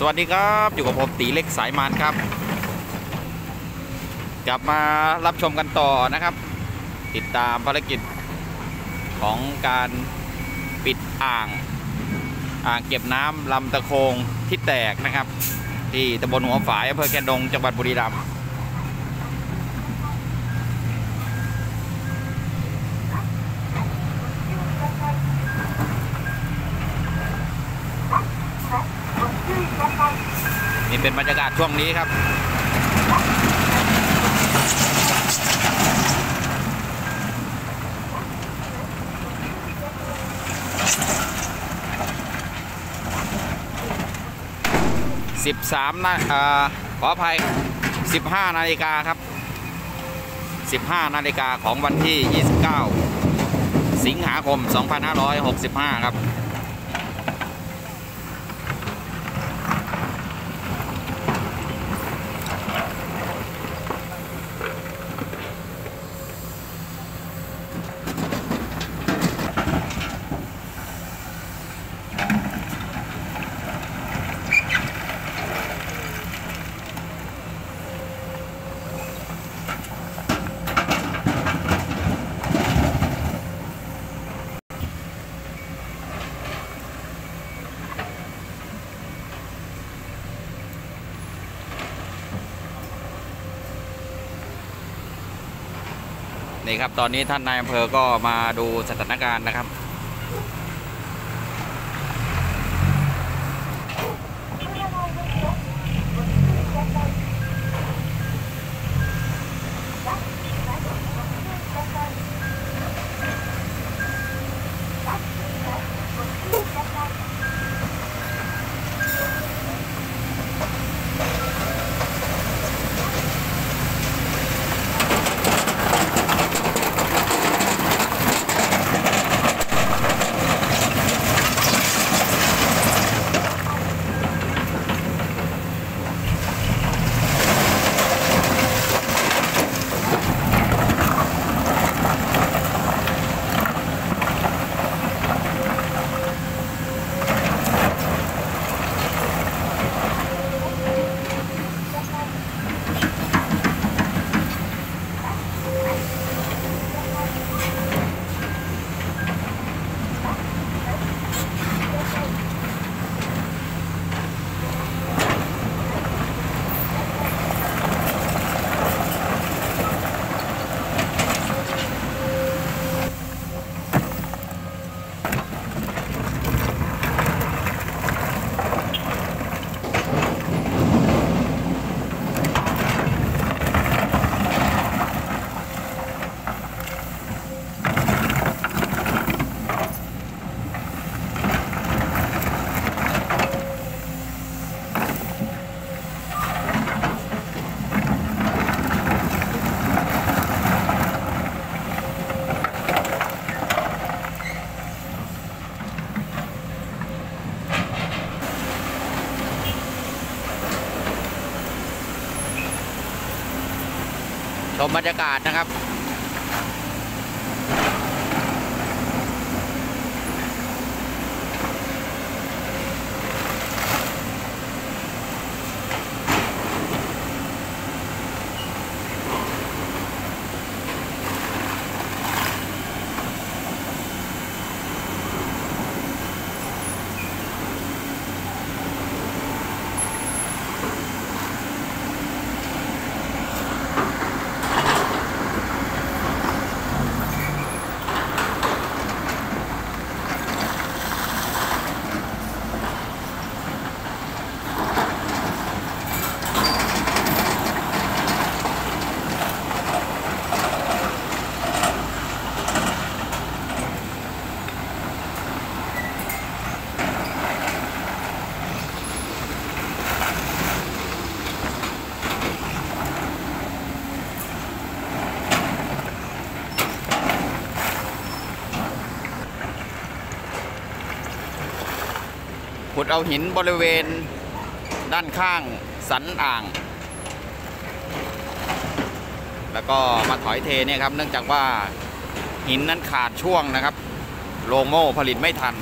สวัสดีครับอยู่กับผมตีเล็กสายมานครับ กลับมารับชมกันต่อนะครับ ติดตามภารกิจของการปิดอ่างอ่างเก็บน้ำลำตะโคงที่แตกนะครับ ที่ตำบลหัวฝายอำเภอแคนดงจังหวัดบุรีรัมย์ นี่เป็นบรรยากาศช่วงนี้ครับสิบสามนาขออภัยสิบห้านาฬิกาครับสิบห้านาฬิกาของวันที่ยี่สิบเก้าสิงหาคมสองพันห้าร้อยหกสิบห้าครับ นี่ครับ ตอนนี้ท่านนายอำเภอก็มาดูสถานการณ์นะครับ มบรรยากาศนะครับ ดเอาหินบริเวณด้านข้างสันอ่าง แล้วก็มาถอยเทเนี่ยครับ เนื่องจากว่าหินนั้นขาดช่วงนะครับ โลโม่ผลิตไม่ทัน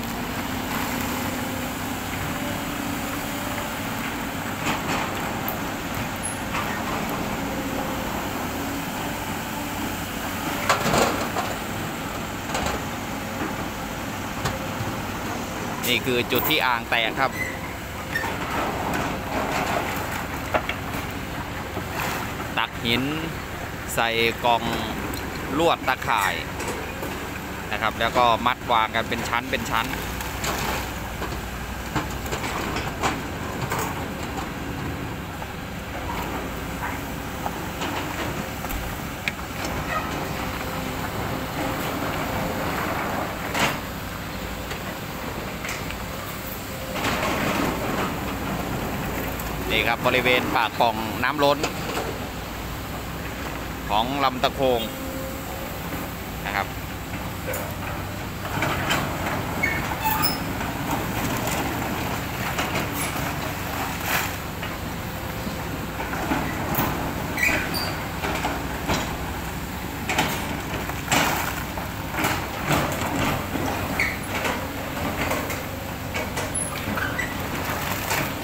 นี่คือจุดที่อ่างแตกครับ ตักหินใส่กองลวดตะข่ายนะครับ แล้วก็มัดวางกันเป็นชั้นเป็นชั้น นี่ครับบริเวณปากป่องน้ำล้น ของลำตะโคง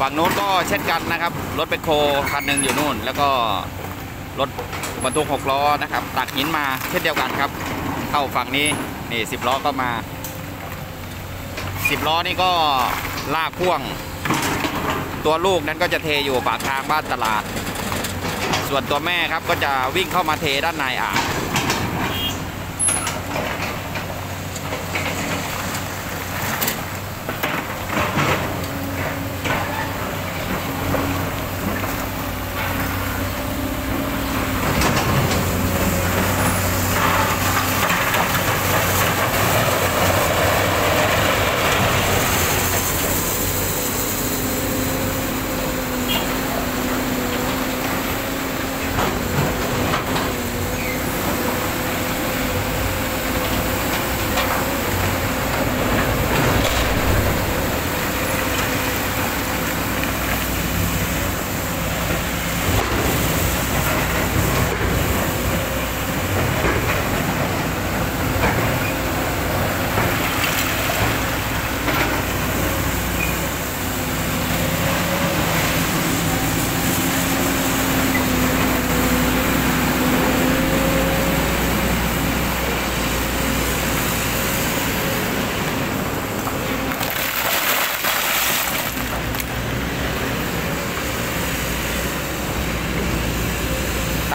ฝั่งนู้นก็เช่นกันนะครับ รถเป็นโคคันหนึ่งอยู่นู่น แล้วก็รถบรรทุกหกล้อนะครับตักหินมาเช่นเดียวกันครับ เข้าฝั่งนี้นี่สิบล้อก็มาสิบล้อนี่ก็ลากพ่วง ตัวลูกนั้นก็จะเทอยู่ปากทางบ้านตลาด ส่วนตัวแม่ครับก็จะวิ่งเข้ามาเทด้านในอ่าง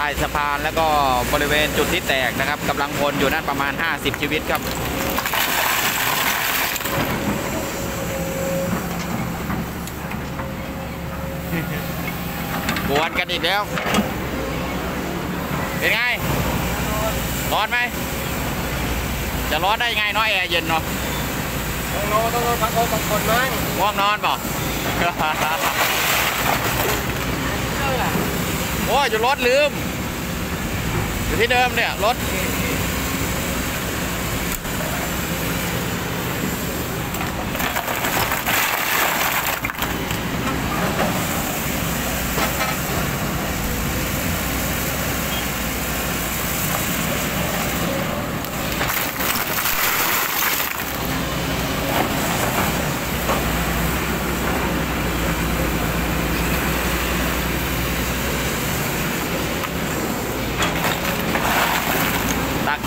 ต้สะพานแล้วก็บริเวณจุดที่แตกนะครับกำลังพลอยู่นั่นประมาณ 50 ชีวิตครับบวนกันอีกแล้ว เป็นไง ร้อนไหม จะร้อนได้ยังไงเนาะแอร์เย็นเนาะต้องโน้ต้องโน้พักโน้พักคนมั้งง่วงนอนเปล่าโอ้ยอยู่รถลืม อยู่ที่เดิมเนี่ยรถ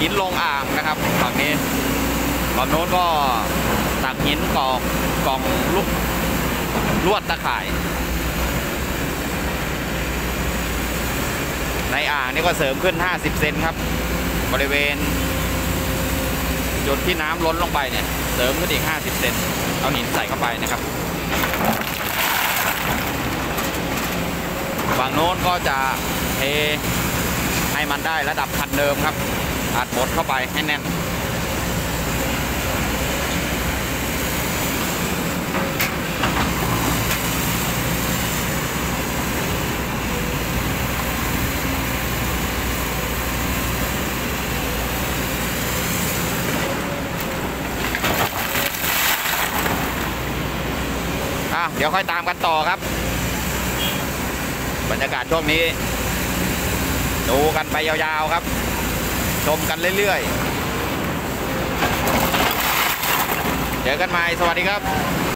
หินลงอ่างนะครับฝั่งนี้ฝั่งโน้นก็ตักหินกองกองลุกลวดตะข่าย ในอ่างนี่ก็เสริมขึ้น 50 เซนครับ บริเวณ จุดที่น้ำล้นลงไปเนี่ย เสริมขึ้นอีก 50 เซนเอาหินใส่เข้าไปนะครับฝั่งโน้นก็จะเทให้มันได้ระดับคันเดิมครับ อัดบดเข้าไปให้แน่น เดี๋ยวค่อยตามกันต่อครับ บรรยากาศช่วงนี้ ดูกันไปยาวๆครับ ชมกันเรื่อยๆ เจอกันใหม่ สวัสดีครับ